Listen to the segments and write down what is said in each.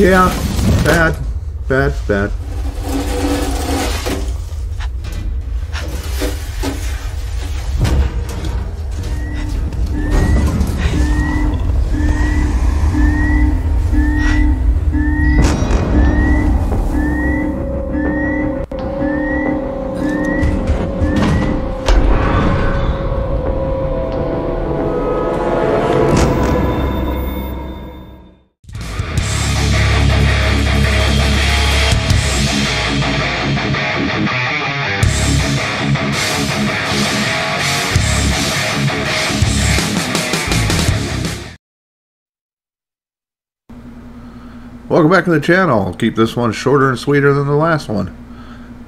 Yeah, bad, bad, bad. Back to the channel. I'll keep this one shorter and sweeter than the last one.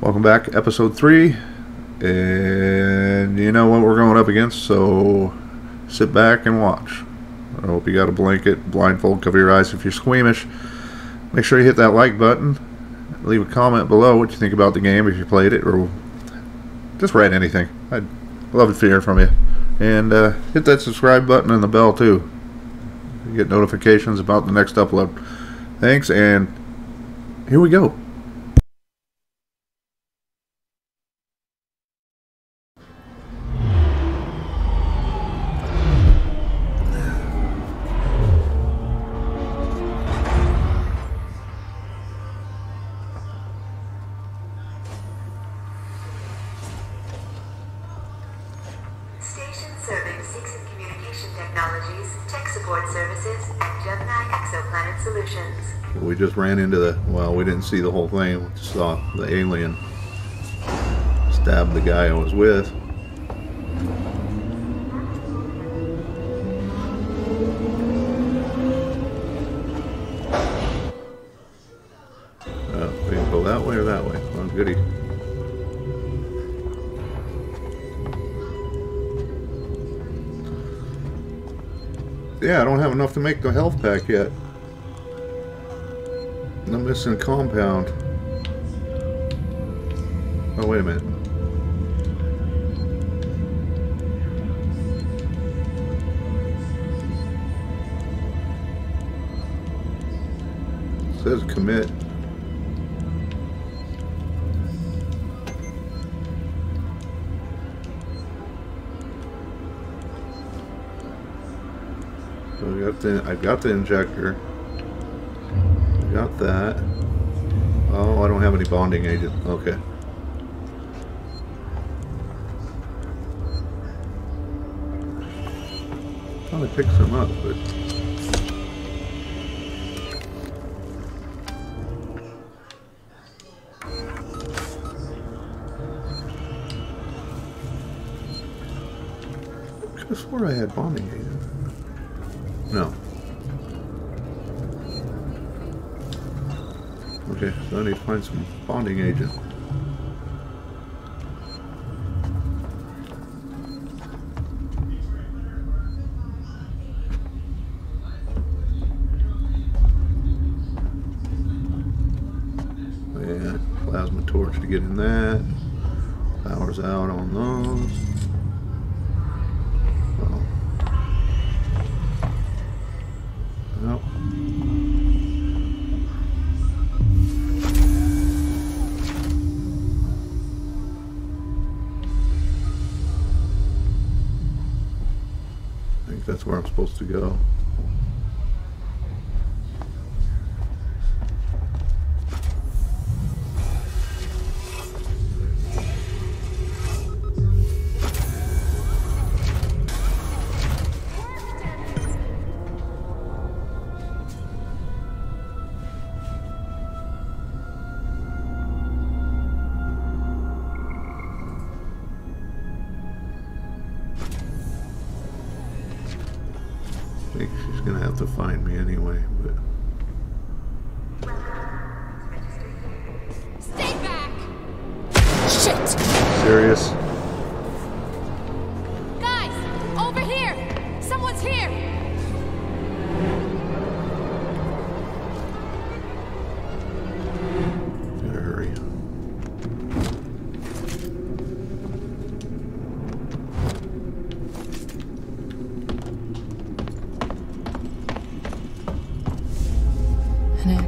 Welcome back, episode 3. And you know what we're going up against, so sit back and watch. I hope you got a blanket, blindfold, cover your eyes if you're squeamish. Make sure you hit that like button. Leave a comment below what you think about the game if you played it, or just write anything. I'd love to hear from you. And uh, hit that subscribe button and the bell too. You get notifications about the next upload. Thanks, and here we go. Just ran into the, well, we didn't see the whole thing. We just saw the alien stab the guy I was with. Uh, we can go that way or that way. Oh, goody. Yeah, I don't have enough to make the health pack yet. I'm missing compound. Oh, wait a minute. It says commit. So I got the I got the injector. Got that. Oh, I don't have any bonding agent. Okay. Probably pick some up, but swore I had bonding agent. No. Okay, so I need to find some bonding agent. Oh, and plasma torch to get in that. To go.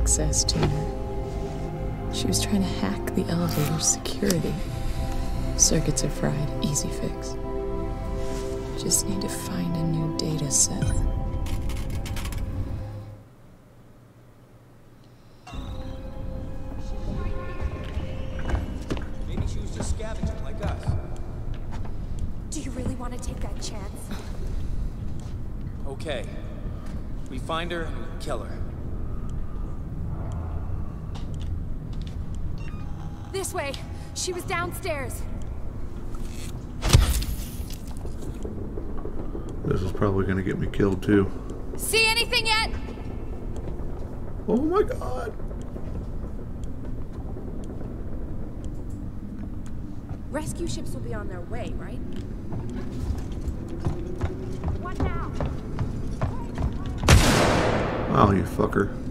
Access to her. She was trying to hack the elevator's security. Circuits are fried, easy fix. Just need to find a new data set. This is probably going to get me killed too. See anything yet? Oh my god. Rescue ships will be on their way, right? What now? Wow, you fucker.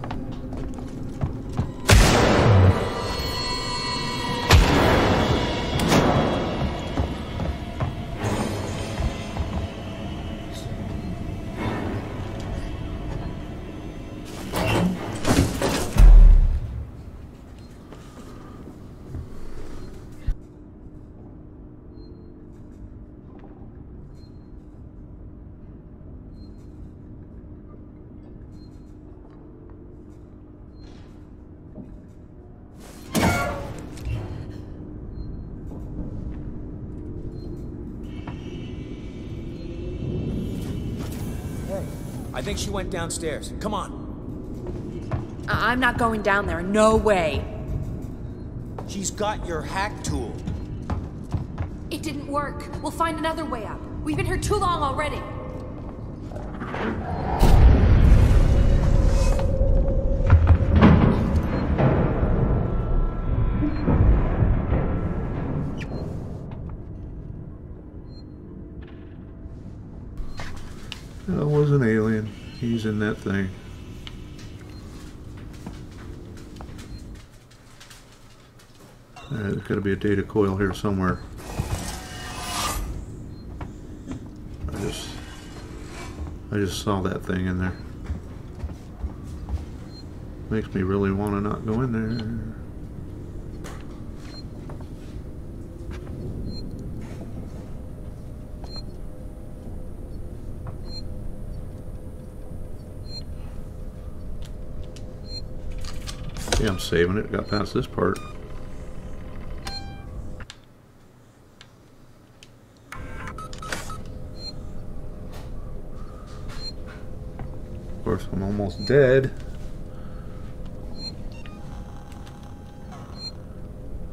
Think she went downstairs. Come on. I- I'm not going down there. No way. She's got your hack tool. It didn't work. We'll find another way up. We've been here too long already. Thing. Uh, there's got to be a data coil here somewhere. I just, I just saw that thing in there. Makes me really want to not go in there. Yeah, I'm saving it. Got past this part. Of course, I'm almost dead.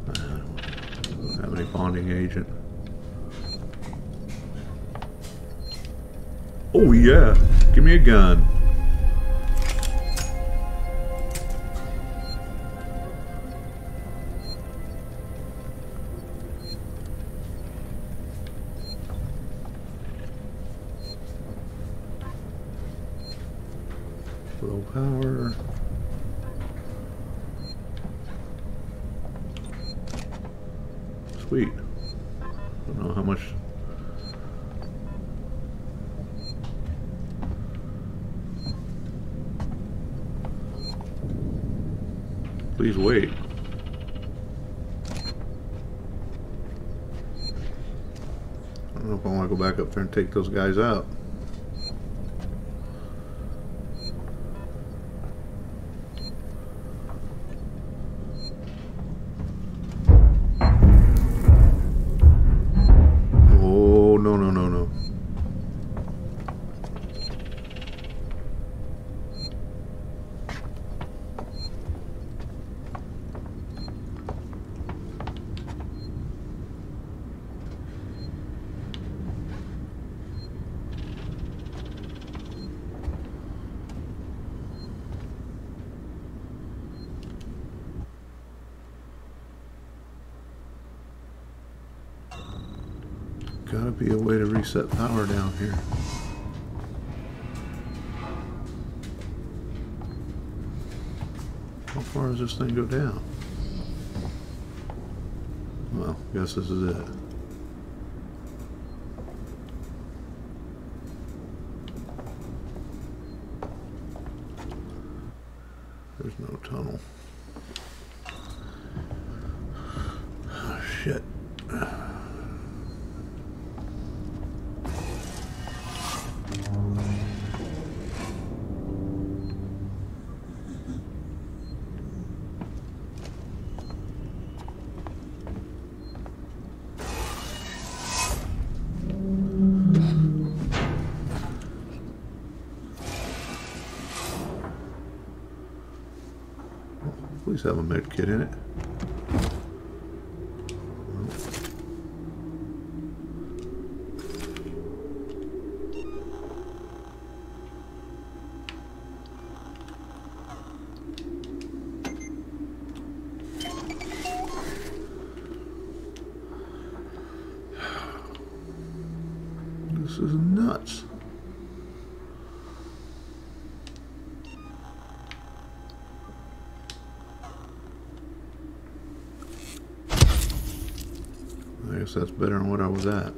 I don't have any bonding agent. Oh yeah, give me a gun. Take those guys out. Reset power down here. How far does this thing go down? Well, guess this is it. that have a med kit in it. that's better than what I was at.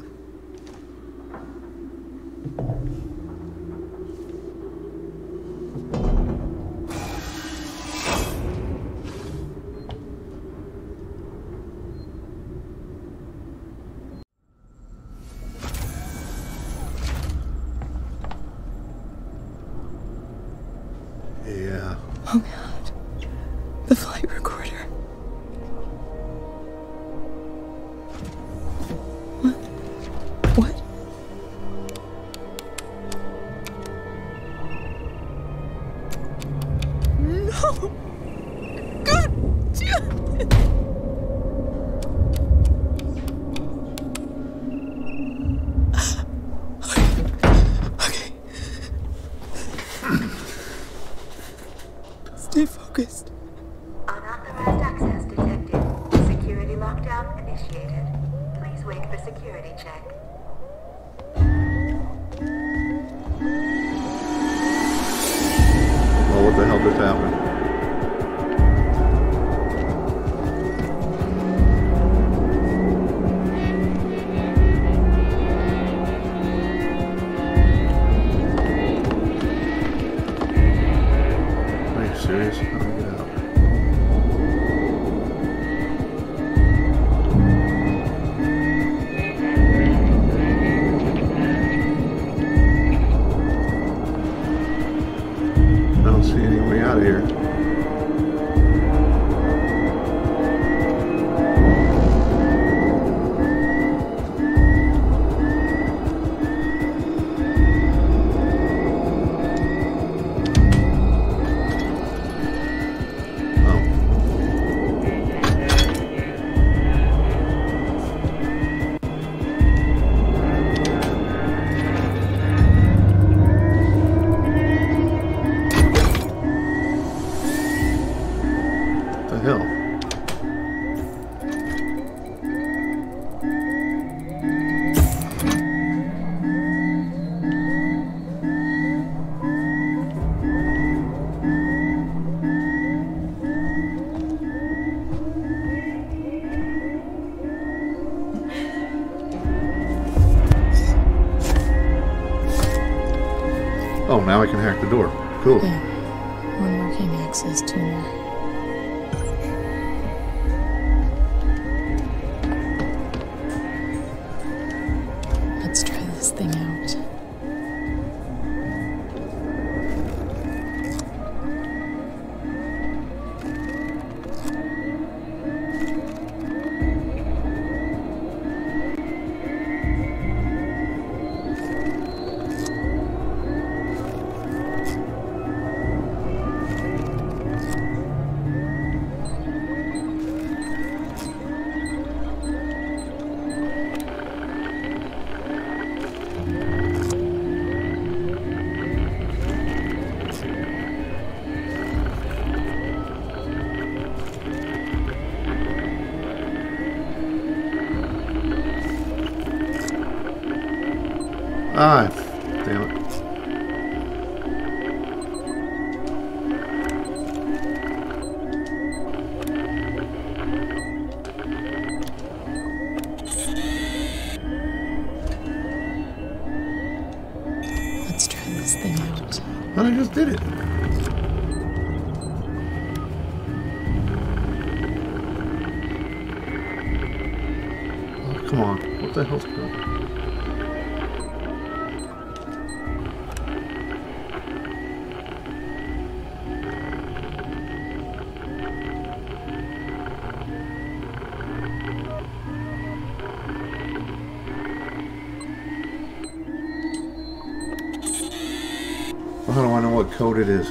coat it is.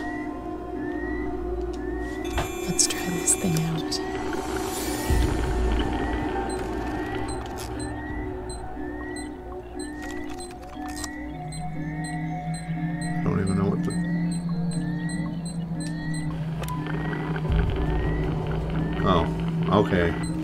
Let's try this thing out. I don't even know what to... Oh, okay.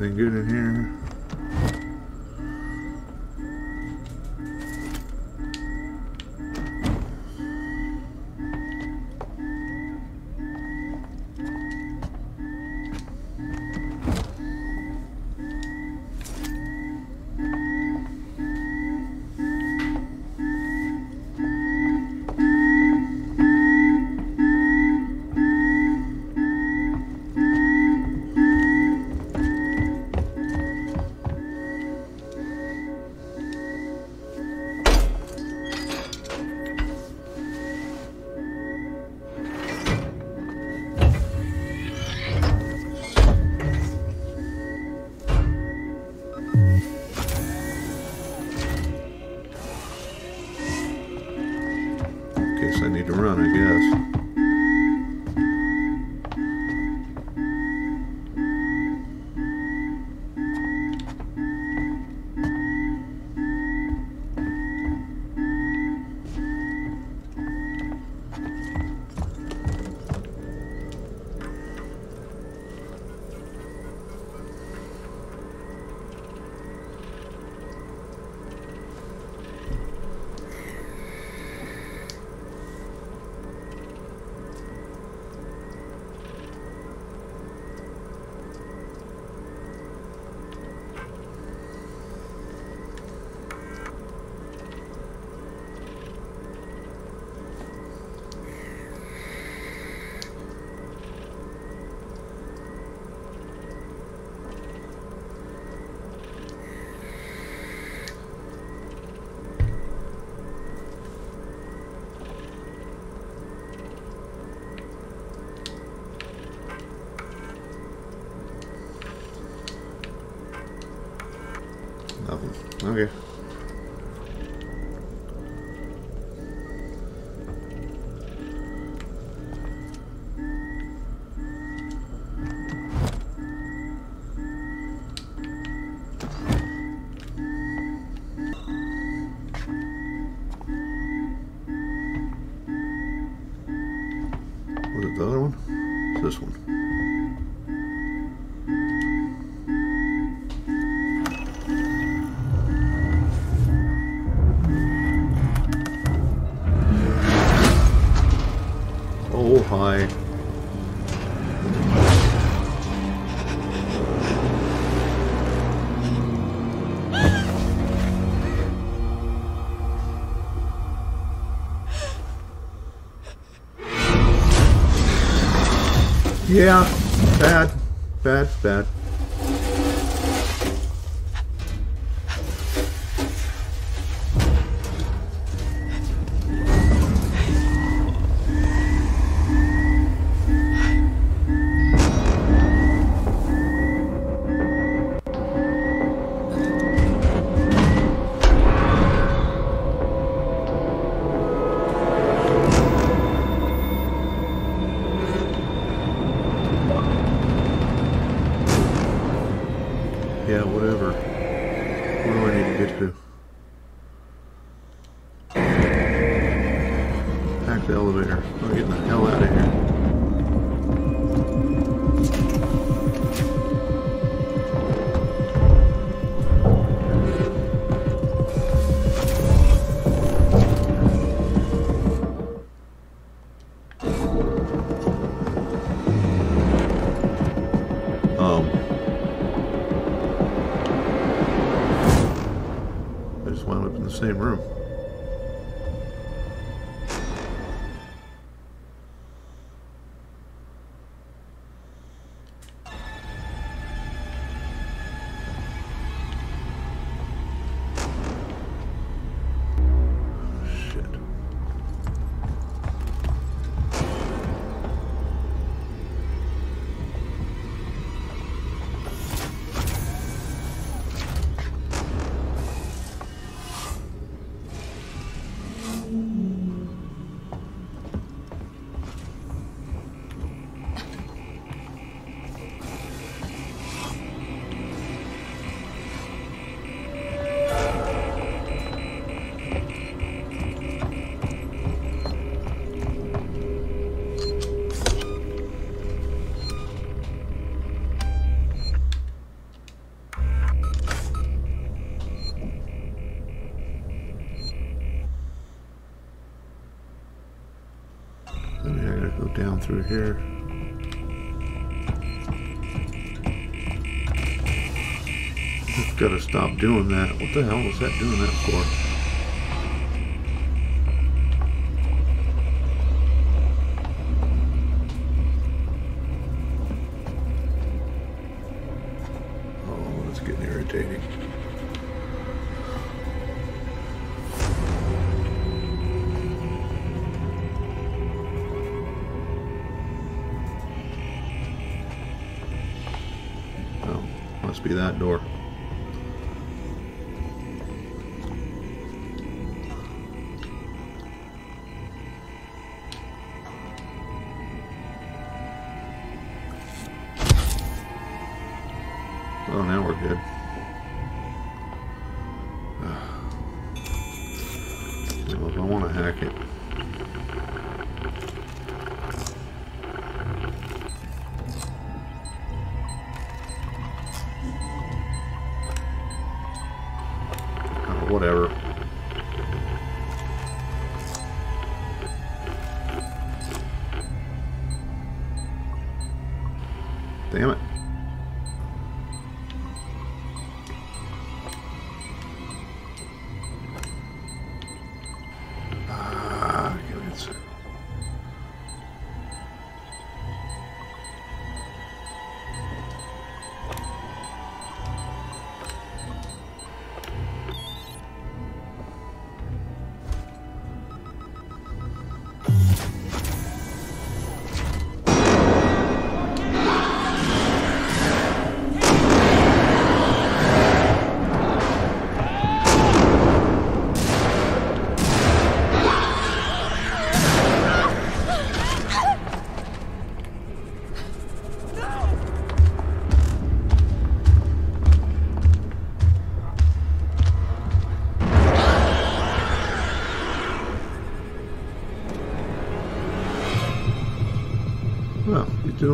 anything good in here? Yeah, bad, bad, bad, gotta stop doing that. What the hell was that doing that for?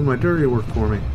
My dirty work for me.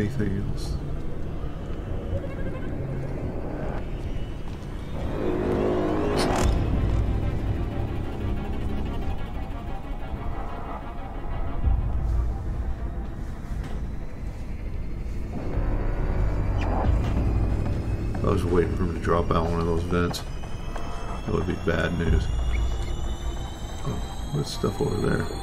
Anything else. I was waiting for him to drop out one of those vents. That would be bad news. Oh, what's stuff over there?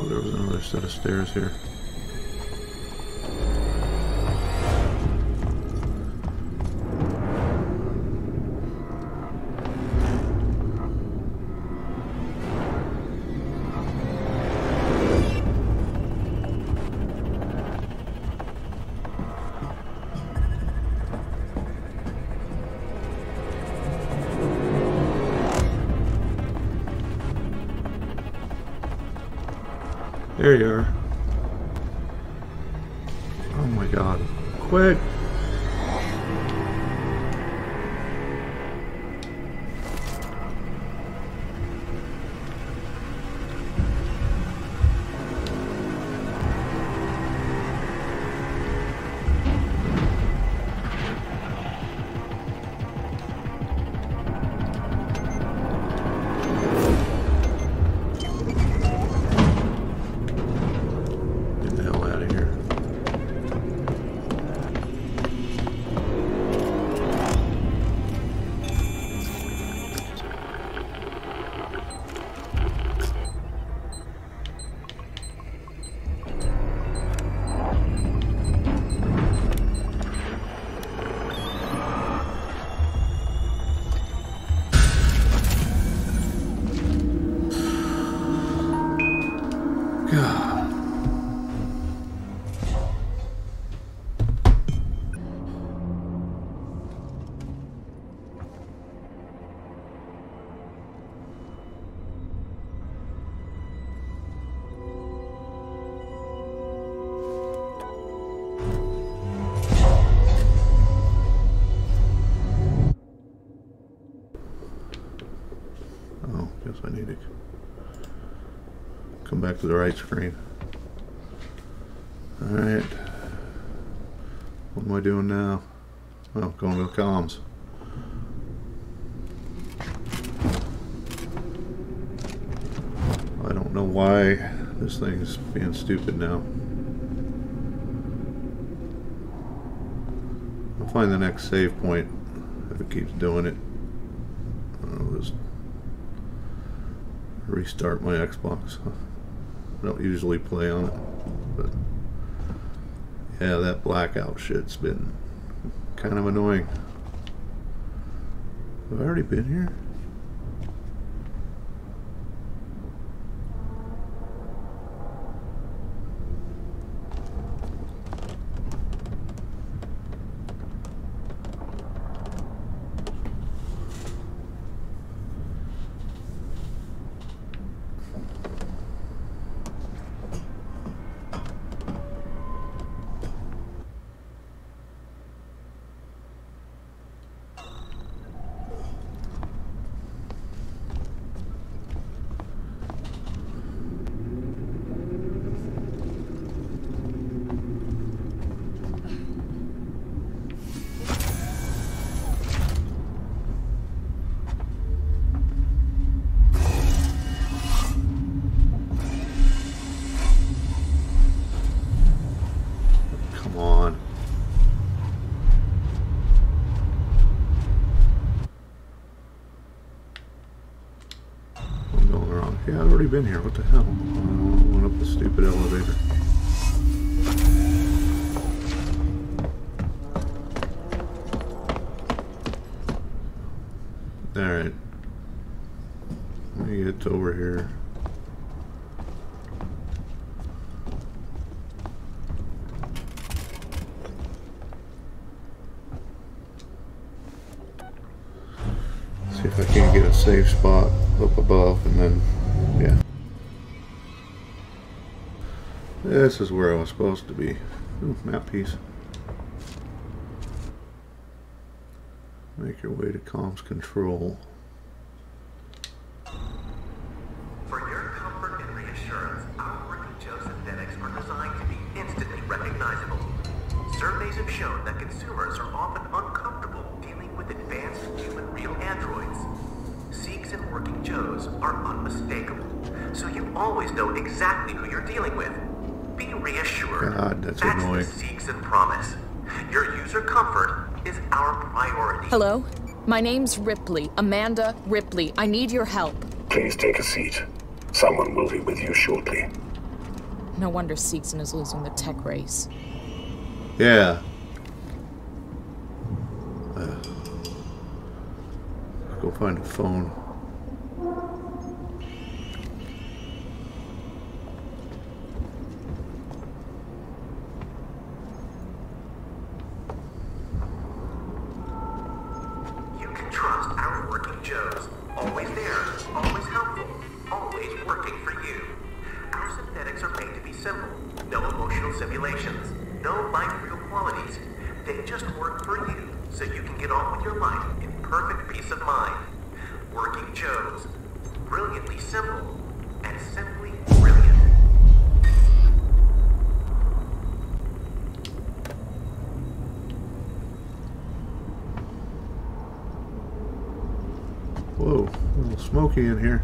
Oh, there was another set of stairs here. To the right screen. Alright. What am I doing now? Oh, going to the comms. I don't know why this thing's being stupid now. I'll find the next save point if it keeps doing it. I'll just restart my Xbox. I don't usually play on it, but yeah, that blackout shit's been kind of annoying. I've already been here? Come on. I'm going wrong. Yeah, I've already been here. What the hell? I went up the stupid elevator. Alright. Let me get over here. See if I safe spot up above and then, yeah. This is where I was supposed to be. Ooh, map piece. Make your way to comms control. My name's Ripley. Amanda Ripley. I need your help. Please take a seat. Someone will be with you shortly. No wonder Seegson is losing the tech race. Yeah. Uh, go find a phone. You can trust our working Joes. Always there, always helpful, always working for you. Our synthetics are made to be simple. No emotional simulations. No life real qualities. They just work for you, so you can get on with your life in perfect peace of mind. Working Joes. Brilliantly simple. And simply brilliant. Whoa, a little smoky in here.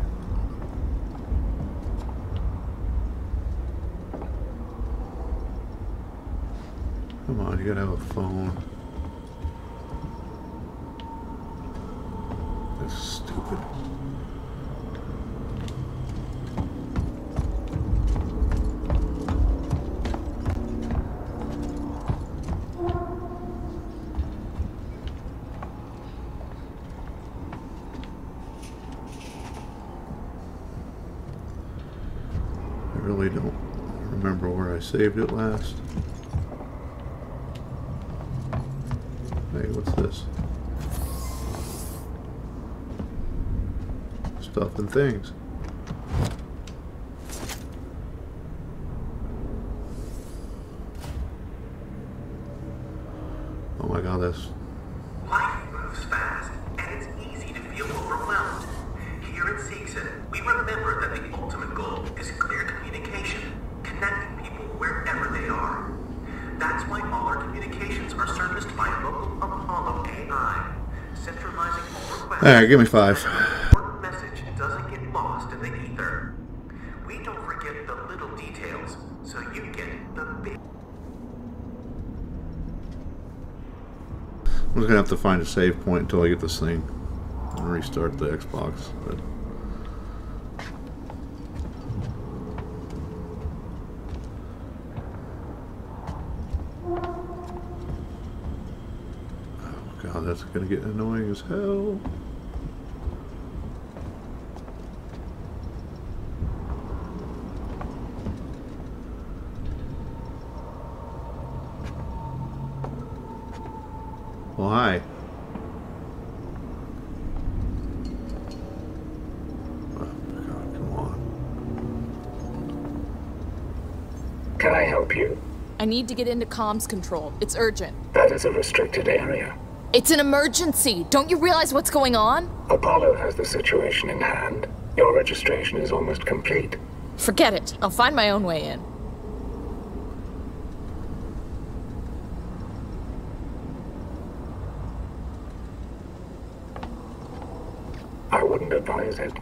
Come on, you gotta have a phone. That's stupid. I really don't remember where I saved it last. Hey, what's this? Stuff and things. Oh my god, that's Life moves fast, and it's easy to feel overwhelmed. Here at Seegson, we remember that the ultimate goal is clear communication, connecting people wherever they are. That's why all our communications are serviced by a local Apollo AI, centralizing all requests. All right, give me five. important message doesn't get lost in the ether. We don't forget the little details, so you give me five. I'm just gonna have to find a save point until I get this thing and restart the Xbox. But oh god, that's gonna get annoying as hell. Well, hi. Oh, God, come on. Can I help you? I need to get into comms control. It's urgent. That is a restricted area. It's an emergency. Don't you realize what's going on? Apollo has the situation in hand. Your registration is almost complete. Forget it. I'll find my own way in. I wouldn't advise it.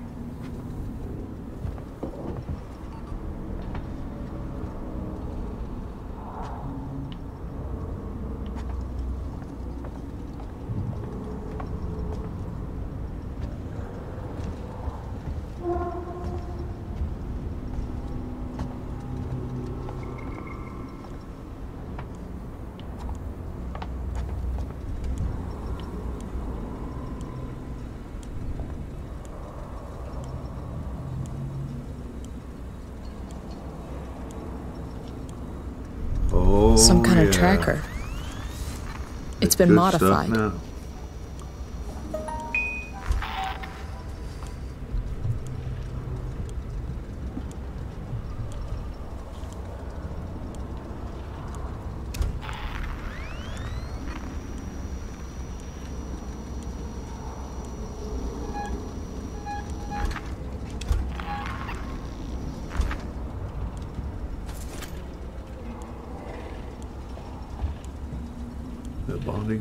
Oh, Some kind yeah. of tracker. It's been modified.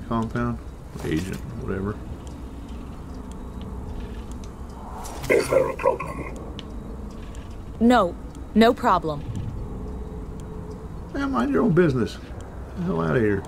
Now. Compound, agent, whatever. Is there a problem? No, no problem. Man, mind your own business. Get the hell out of here.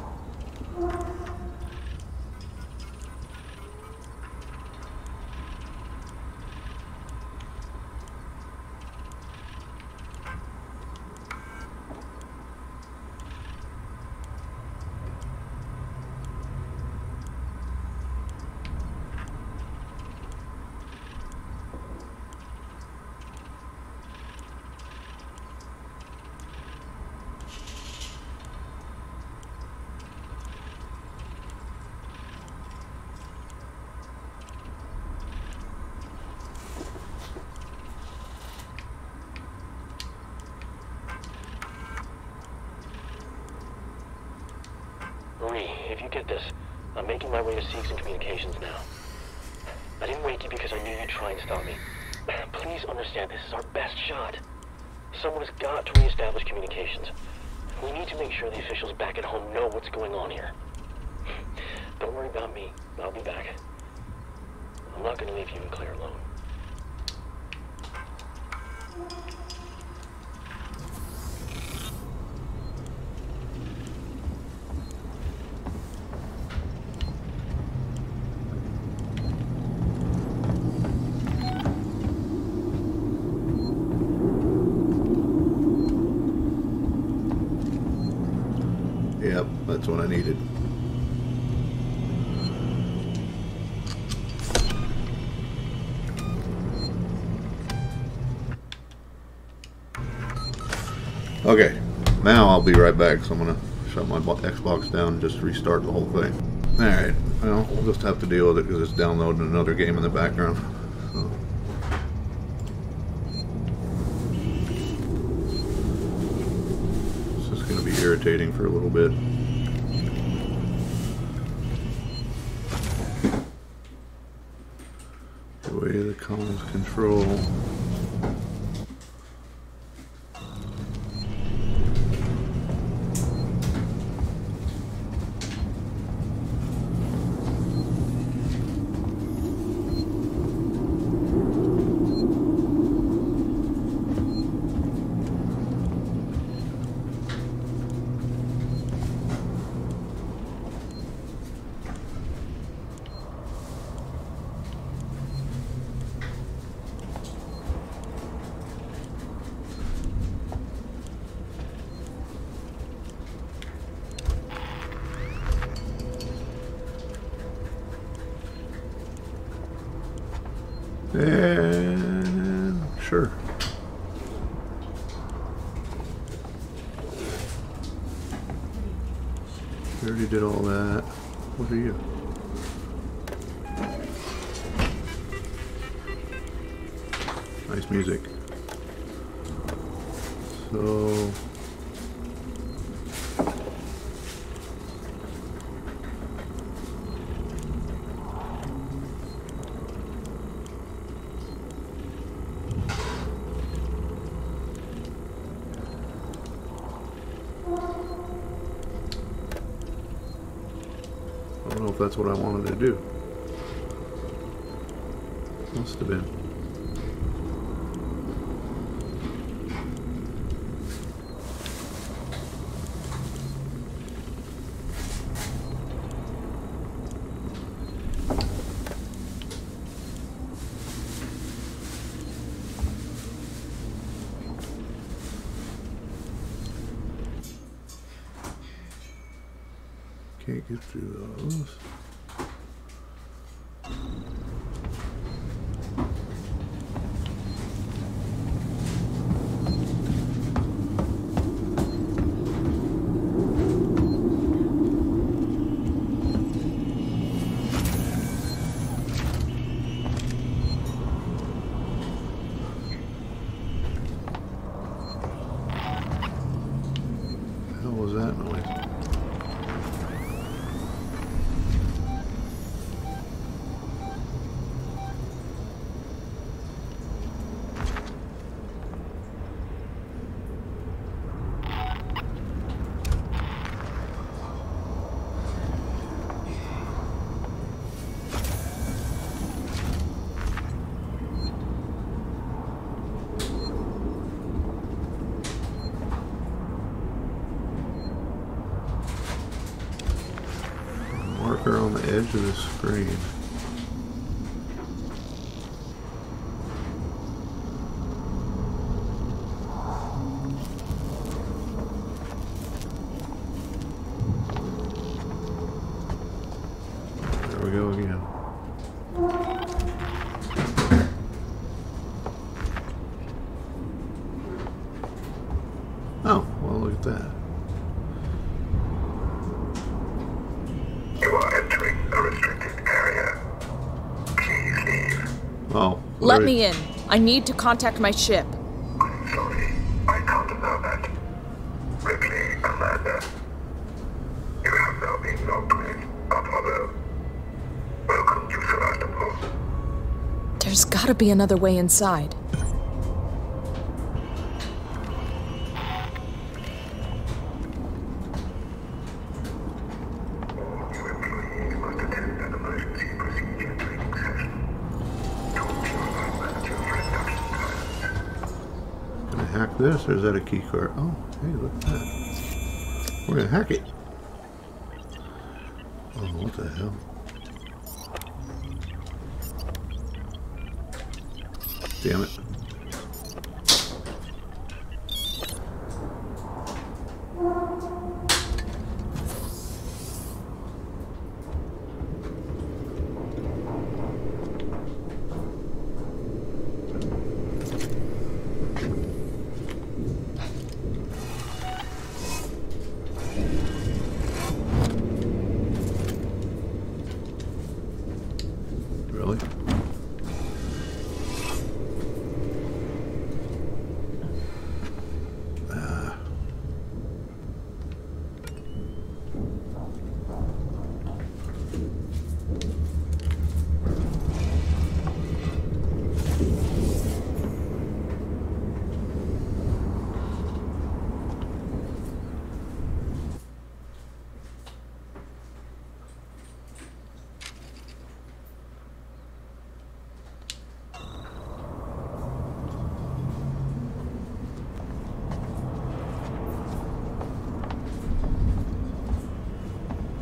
Marie, if you get this, I'm making my way to Seegson and Communications now. I didn't wake you because I knew you'd try and stop me. Please understand this is our best shot. Someone has got to reestablish communications. We need to make sure the officials back at home know what's going on here. Don't worry about me. I'll be back. I'm not going to leave you and Claire alone. Yep, that's what I needed. Okay, now I'll be right back. So I'm gonna shut my Xbox down and just restart the whole thing. All right, well, we'll just have to deal with it because it's downloading another game in the background. So. It's just gonna be irritating for a little bit. Away the comms control. And sure. We already did all that. What are you? Nice music. So I don't know if that's what I wanted to do. Must have been. Can't get through those. The hell was that noise? marker on the edge of the screen. There we go again. Oh, well, look at that. You are entering a restricted area. Please leave. Oh. Let me in. I need to contact my ship. I'm sorry. I can't allow that. Ripley, Amanda. You have now been locked with Apollo. Welcome to Sevastopol. There's gotta be another way inside. Is that a key card? Oh, hey, look at that. We're gonna hack it. Oh, what the hell? Damn it. Really? Ah.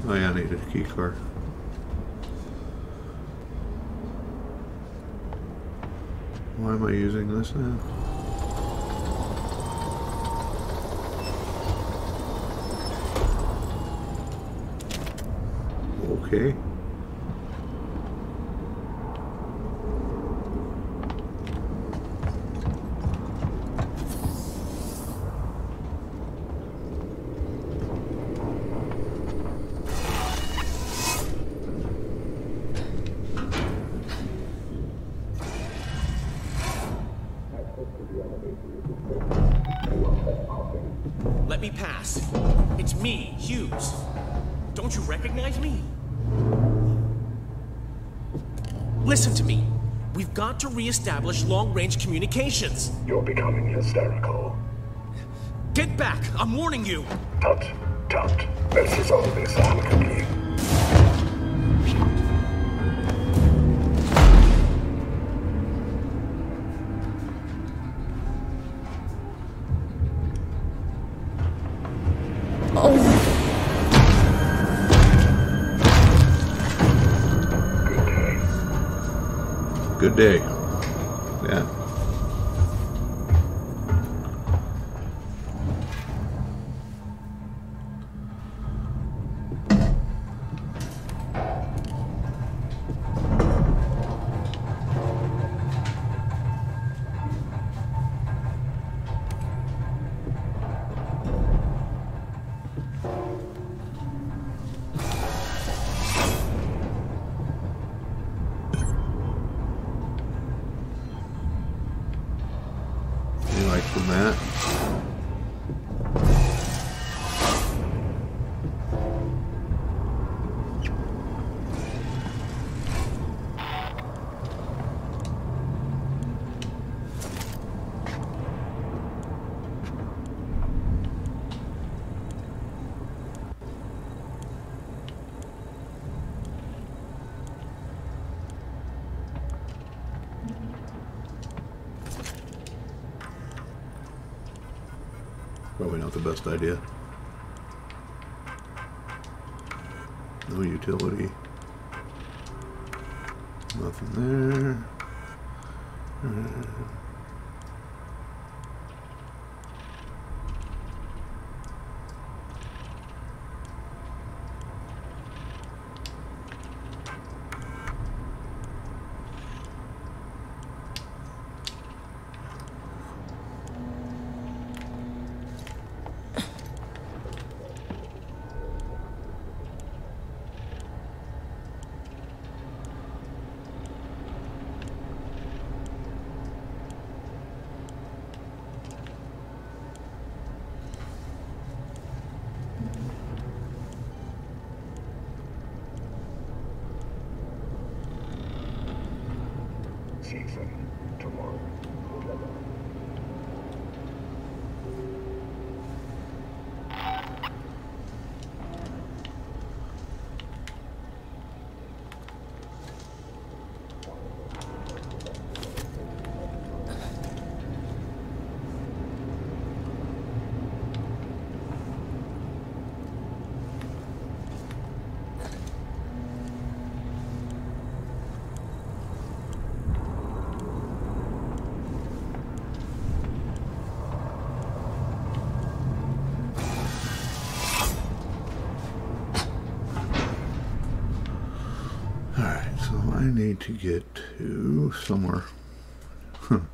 Oh yeah, I needed a key card. Why am I using this now? Okay. me pass. It's me, Hughes. Don't you recognize me? Listen to me. We've got to re-establish long-range communications. You're becoming hysterical. Get back! I'm warning you! Tut, tut. This is all this amicably. Day. The best idea. No utility. Nothing there. Season tomorrow. Alright, so I need to get to somewhere. Huh.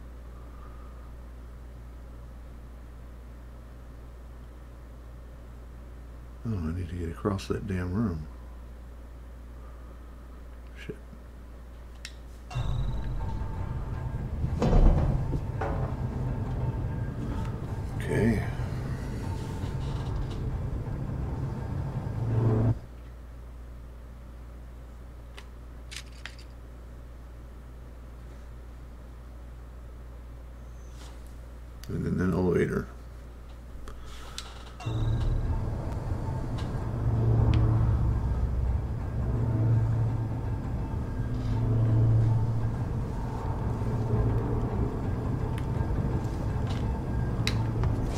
Oh, I need to get across that damn room. Shit. Okay. And then an elevator.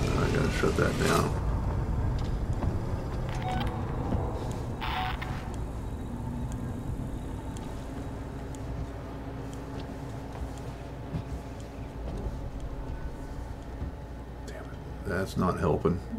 I gotta shut that down. Damn it. That's not helping.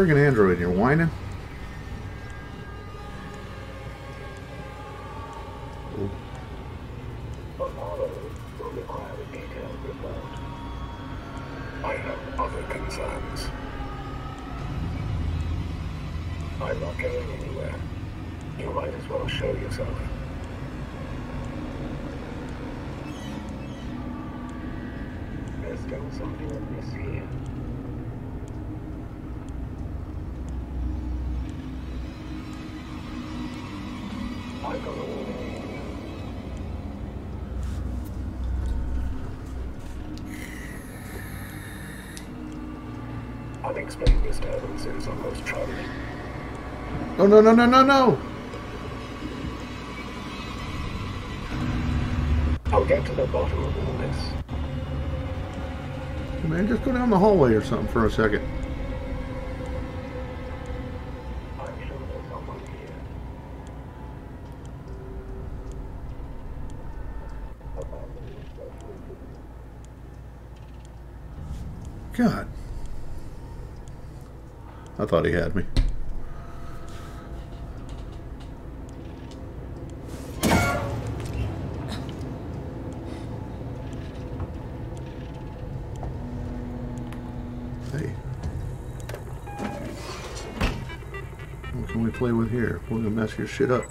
Friggin' android. You're whining. No, no, no, no, no, no! I'll get to the bottom of all this. Man, just go down the hallway or something for a second. I'm sure there's someone here. God. I thought he had me. Play with here? We're gonna mess your shit up.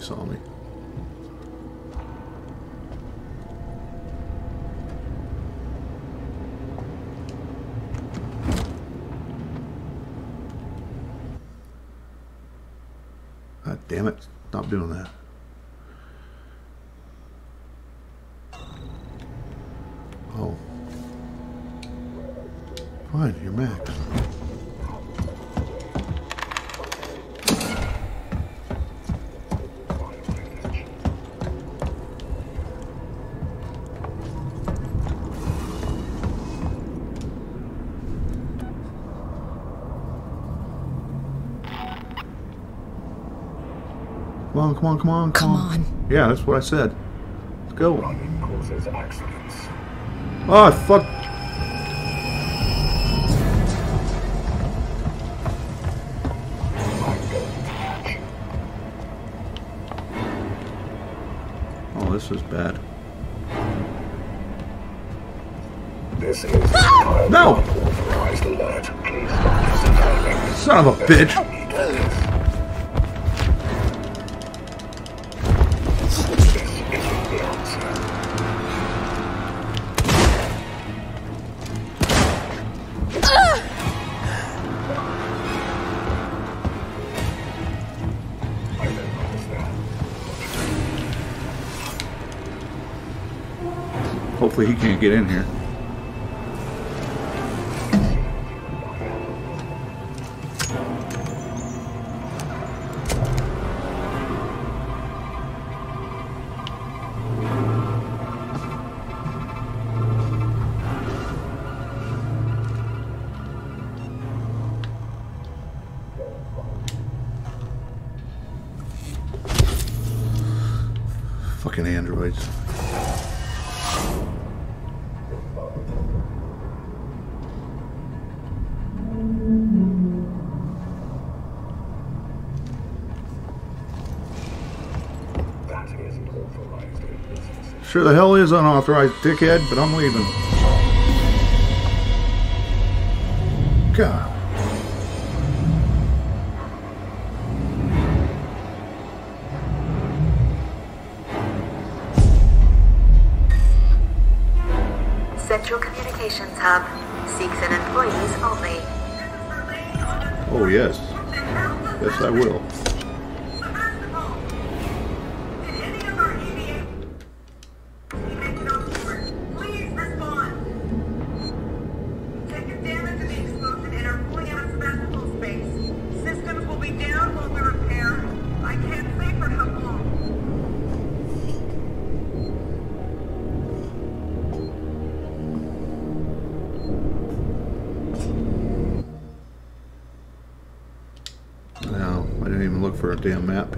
Saw me. On, come on, come on, Come on. Yeah, that's what I said. Let's go. Running causes accidents. Oh, fuck. I'm going to catch you. Oh, this is bad. This is entirely No! unauthorized alert. Please stop using timing. Son of a bitch. Hopefully he can't get in here. Sure the hell is unauthorized, dickhead, but I'm leaving. God. Central Communications Hub. Seegson employees only. Oh, yes. Yes, I will.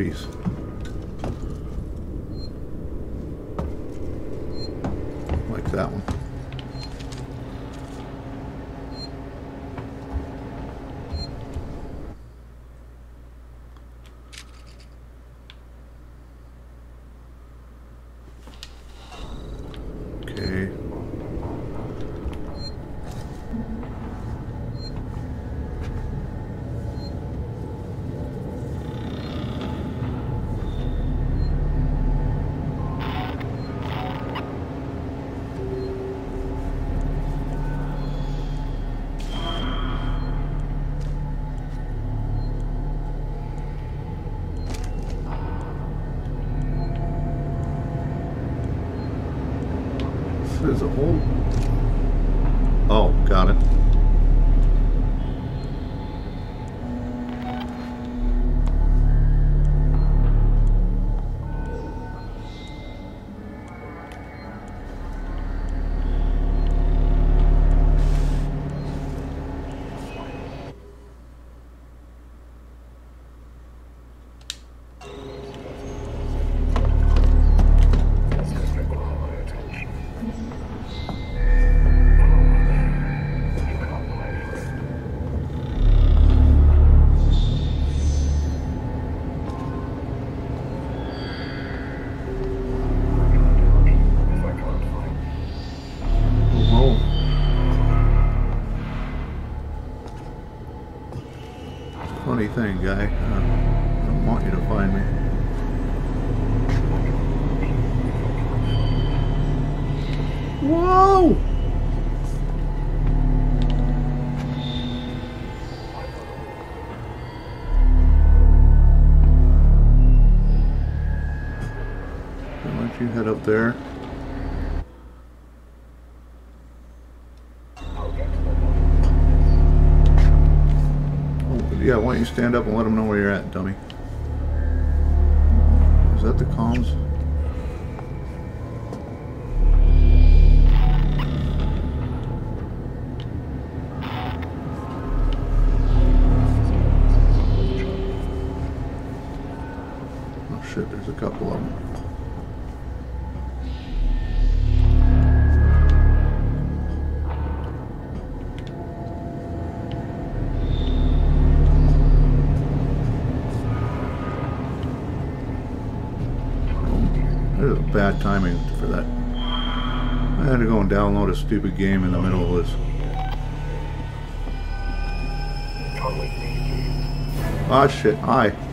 Peace. Got it. you stand up and let them know where you're at, dummy. stupid game in the middle of this. Ah, oh, shit. Aye.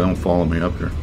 don't follow me up here.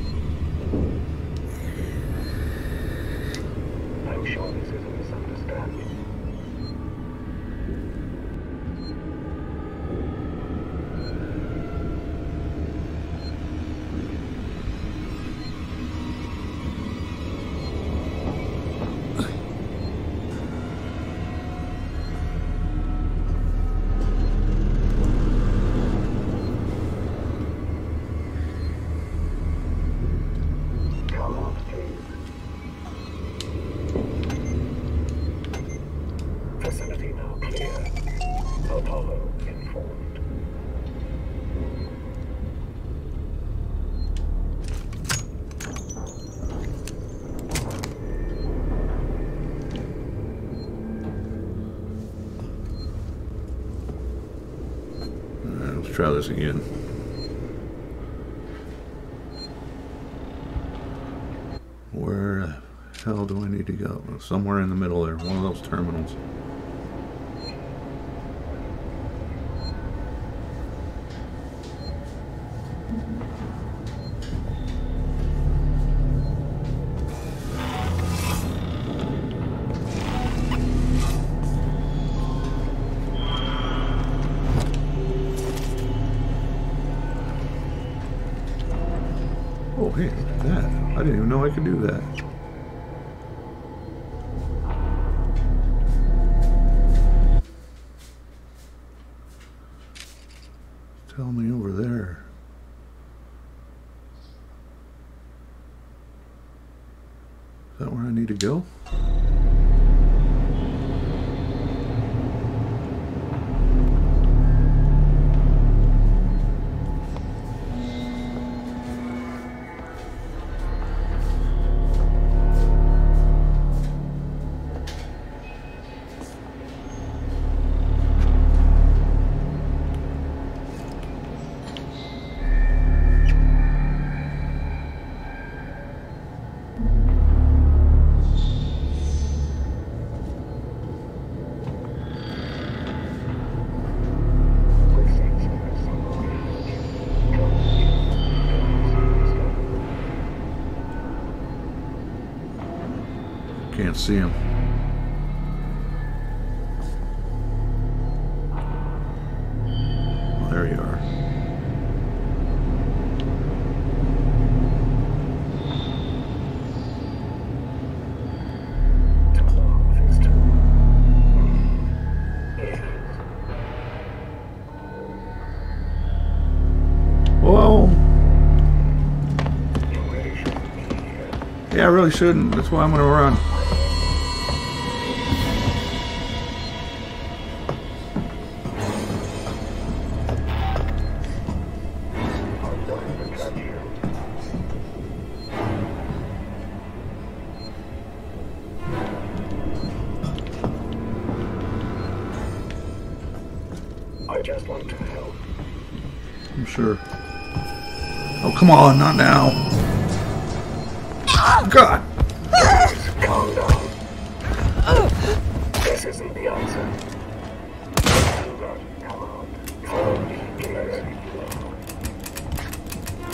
those again. Where the hell do I need to go? Somewhere in the middle there, one of those terminals. do that. see him. There you are. Whoa! Yeah, I really shouldn't. That's why I'm gonna run. Come on, not now. God. Oh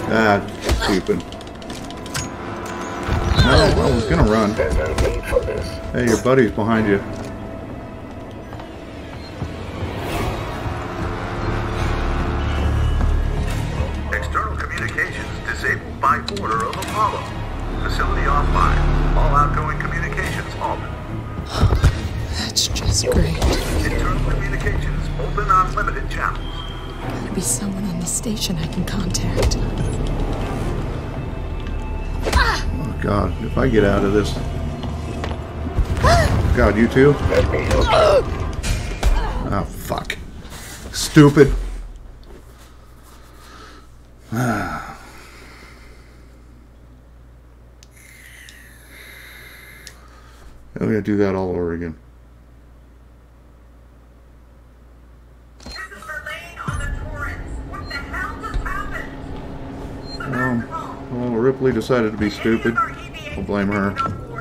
Ah, stupid. No, I was gonna run. Hey, your buddy's behind you. too? Oh, fuck. Stupid. I'm gonna do that all over again. Um, well, Ripley decided to be stupid. I'll blame her.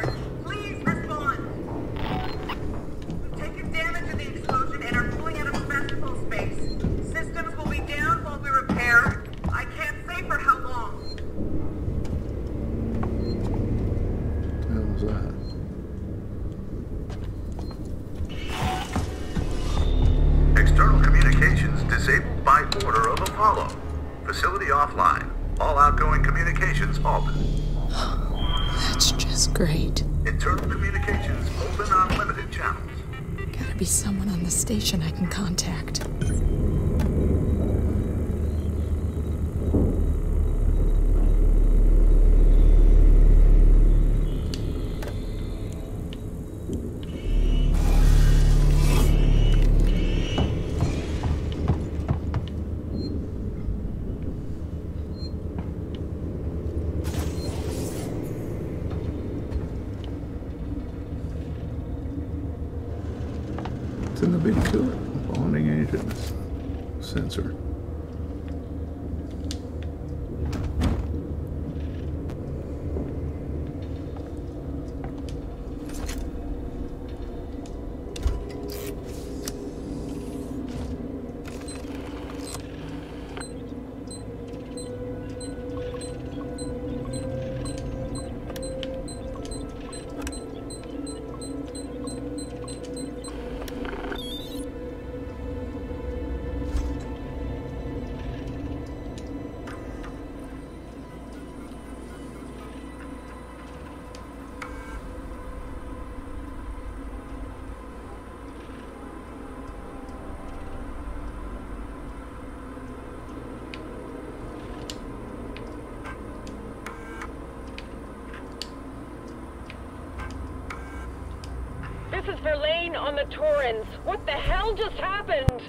Just happened?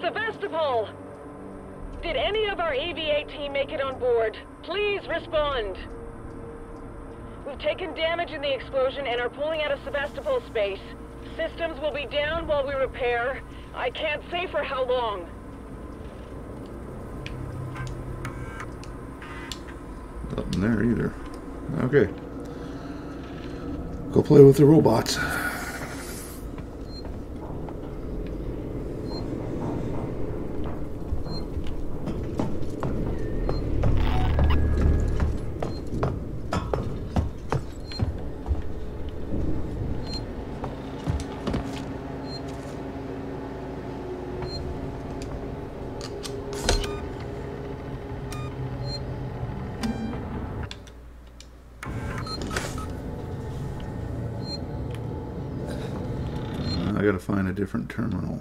Sevastopol! Did any of our EVA team make it on board? Please respond. We've taken damage in the explosion and are pulling out of Sevastopol space. Systems will be down while we repair. I can't say for how long. Nothing there either. Okay. Go play with the robots. I gotta find a different terminal.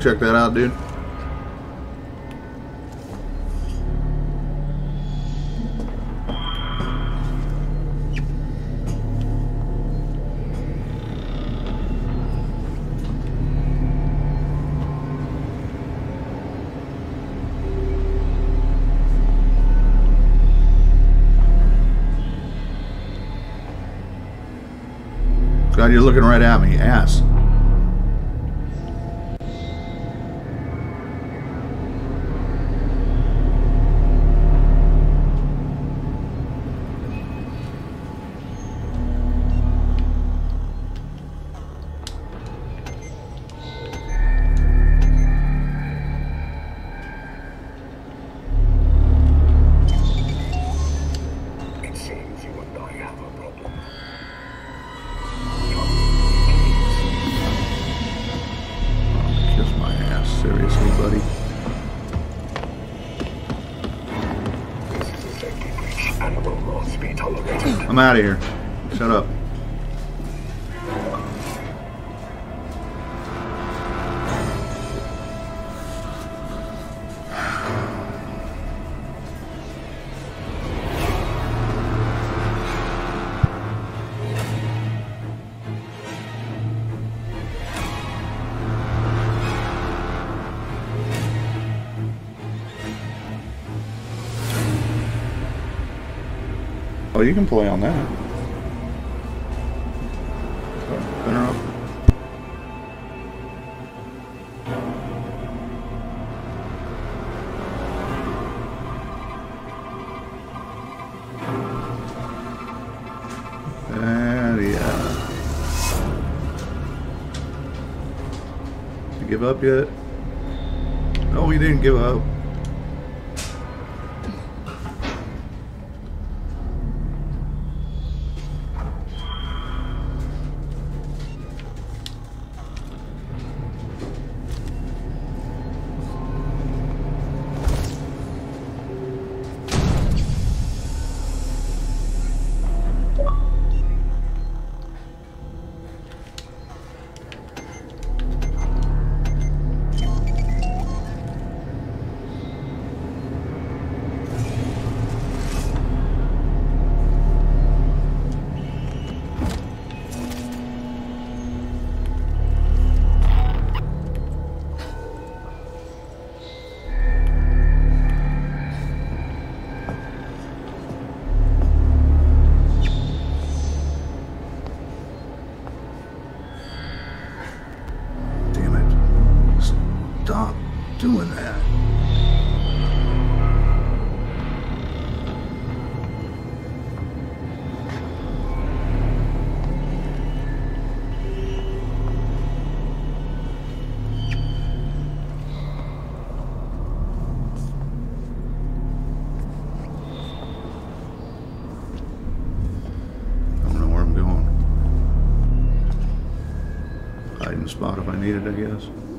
Check that out, dude. God, you're looking right at me, ass. I'm out of here. Oh, you can play on that. Give up yet? No, he didn't give up. Spot if I need it, I guess.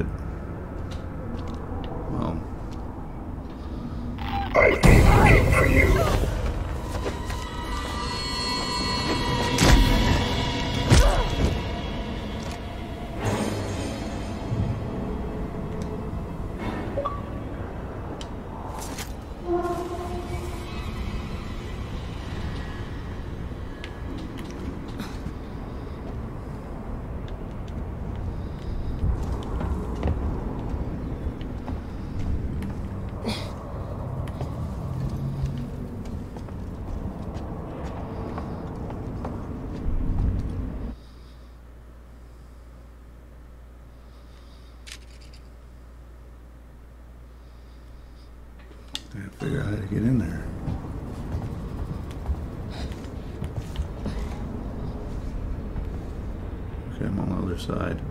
It? To get in there. Okay, I'm on the other side.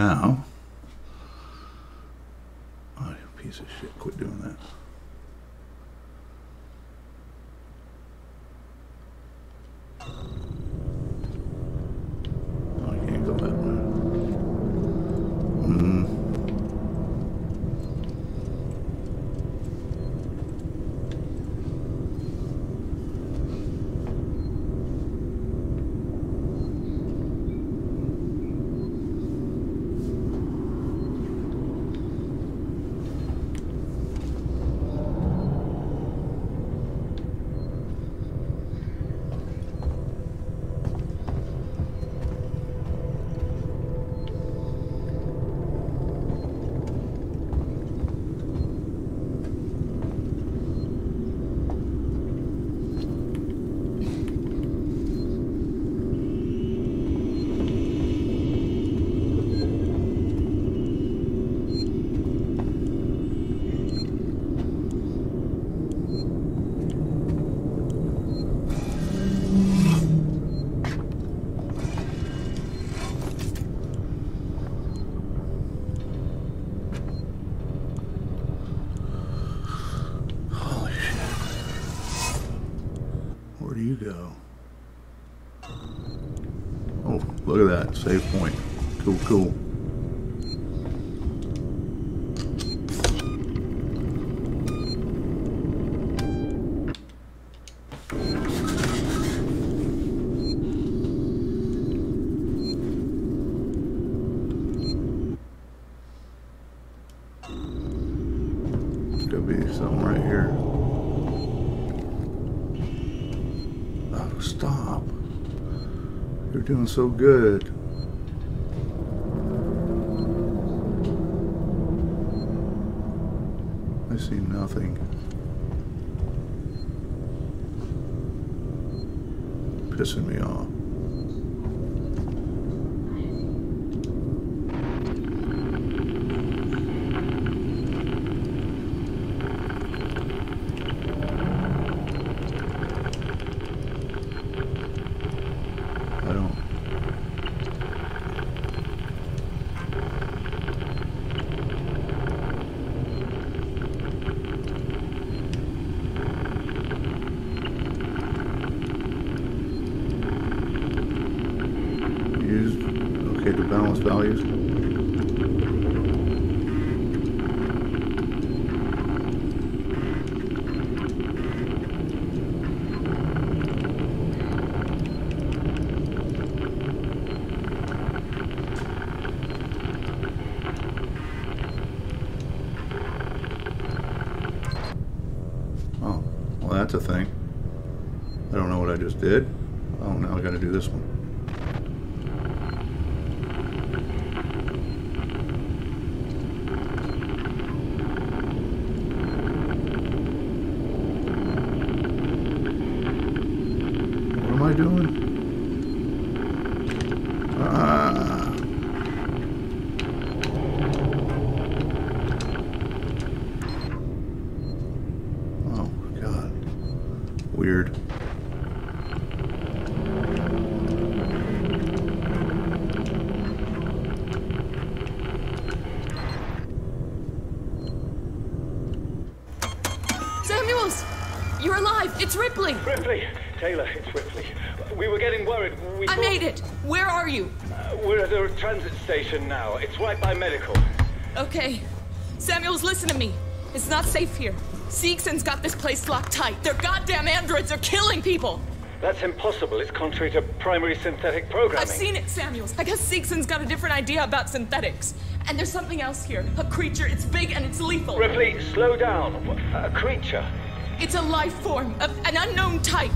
Now. Oh, you piece of shit, quit doing that. Oh, I can't go that way. Hmm. Holy shit. Where do you go? Oh, look at that. Save point. Cool, cool. Could be something right here. Oh, stop. You're doing so good. I see nothing. Pissing me off. I don't. Use okay to balance values. Oh, well, that's a thing. I don't know what I just did. Oh, now I gotta do this one. What am I doing? Ah. Oh, God. Weird. Samuels! You're alive! It's Ripley! Ripley! Taylor, it's Ripley. We were getting worried. We I thought- made it! Where are you? Uh, we're at a transit station now. It's right by medical. Okay. Samuels, listen to me. It's not safe here. Seegson's got this place locked tight. Their goddamn androids are killing people! That's impossible. It's contrary to primary synthetic programming. I've seen it, Samuels. I guess Seegson's got a different idea about synthetics. And there's something else here. A creature. It's big and it's lethal. Ripley, slow down. A creature. It's a life form of an unknown type.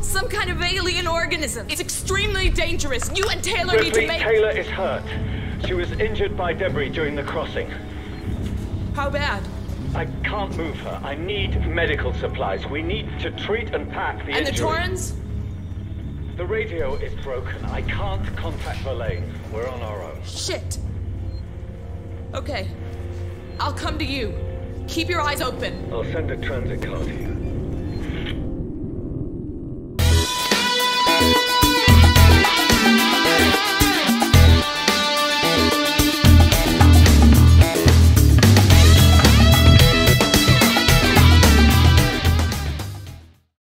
Some kind of alien organism. It's extremely dangerous. You and Taylor need to make. Taylor is hurt. She was injured by debris during the crossing. How bad? I can't move her. I need medical supplies. We need to treat and pack the and the injury. Torrens? The radio is broken. I can't contact Verlaine. We're on our own. Shit. Okay. I'll come to you. Keep your eyes open. I'll send a transit car to you.